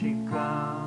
chegar.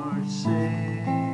Lord, say.